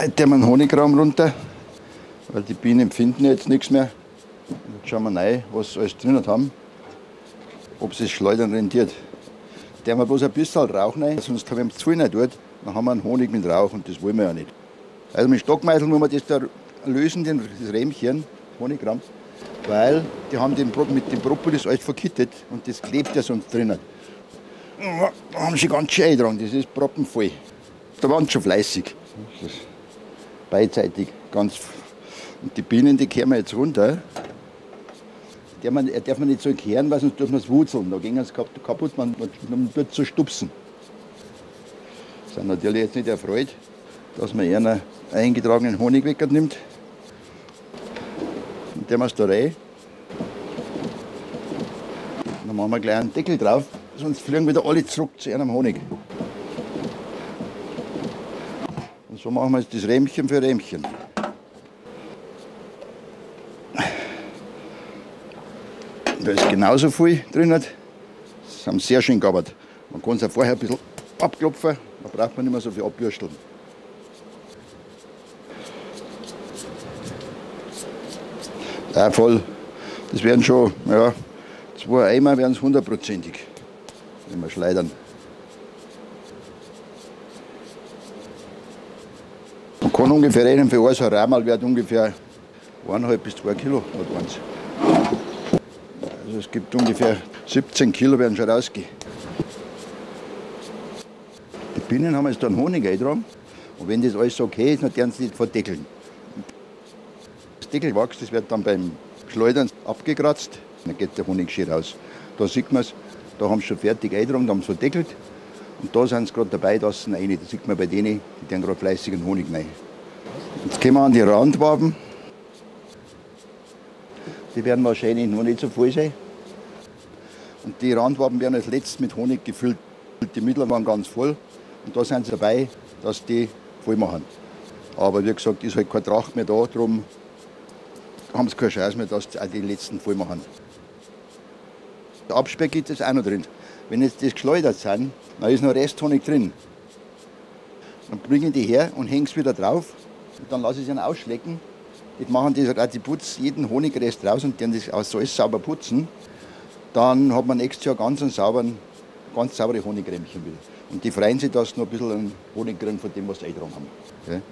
Heute haben wir einen Honigraum runter, weil die Bienen finden jetzt nichts mehr. Jetzt schauen wir rein, was sie alles drin haben, ob das Schleudern rentiert. Der wir bloß ein bisschen Rauch rein, sonst wenn man zu viel nicht tut, dann haben wir einen Honig mit Rauch und das wollen wir ja nicht. Also mit Stockmeißel muss man das da lösen, das Rähmchen, Honigraum, weil die haben den, mit dem Propolis alles verkittet und das klebt ja sonst drinnen. Da haben sie ganz schön eingetragen, das ist proppenvoll. Da waren sie schon fleißig. Beidseitig, ganz. Und die Bienen, die kehren wir jetzt runter. Der man, darf man nicht so kehren, weil sonst tut man es wurzeln. Da gehen sie kaputt, man, man tut so stupsen. Sind natürlich jetzt nicht erfreut, dass man einen eingetragenen Honig wegnimmt. Und der da rein. Dann machen wir gleich einen Deckel drauf, sonst fliegen wieder alle zurück zu einem Honig. Und so machen wir jetzt das Rähmchen für Rähmchen. Da ist genauso viel drin. Das haben sehr schön gearbeitet. Man kann es ja vorher ein bisschen abklopfen, da braucht man nicht mehr so viel abbürsteln. Ja, voll. Das werden schon, ja, zwei Eimer werden es hundertprozentig, wenn wir schleudern. Kann ungefähr rechnen, für ein so wird ungefähr 1,5 bis 2 Kilo. Also es gibt ungefähr 17 Kilo werden schon rausgehen. Die Bienen haben jetzt dann Honig eingetragen. Und wenn das alles okay ist, dann werden sie nicht verdeckeln. Das Deckelwachs das wird dann beim Schleudern abgekratzt. Dann geht der Honig schön raus. Da sieht man es, da haben sie schon fertig eingetragen, da haben sie verdeckelt. Und da sind sie gerade dabei, dass sie rein. Das sieht man bei denen, die tun gerade fleißigen Honig rein. Jetzt kommen wir an die Randwaben. Die werden wahrscheinlich noch nicht so voll sein. Und die Randwaben werden als letztes mit Honig gefüllt. Die mittleren waren ganz voll. Und da sind sie dabei, dass die voll machen. Aber wie gesagt, ist halt kein Tracht mehr da, darum haben sie keine Chance mehr, dass auch die letzten voll machen. Der Abspeck gibt es auch noch drin. Wenn jetzt das geschleudert sind, dann ist noch Resthonig drin. Dann bringen die her und hängen es wieder drauf. Dann lasse ich sie ausschlecken. Die machen das, halt die Putz, jeden Honigrest raus und dann das aus alles sauber putzen. Dann hat man nächstes Jahr ganz einen sauberen, ganz saubere Honigrämchen wieder. Und die freuen sich, dass sie noch ein bisschen Honig kriegen von dem, was sie eingetragen haben.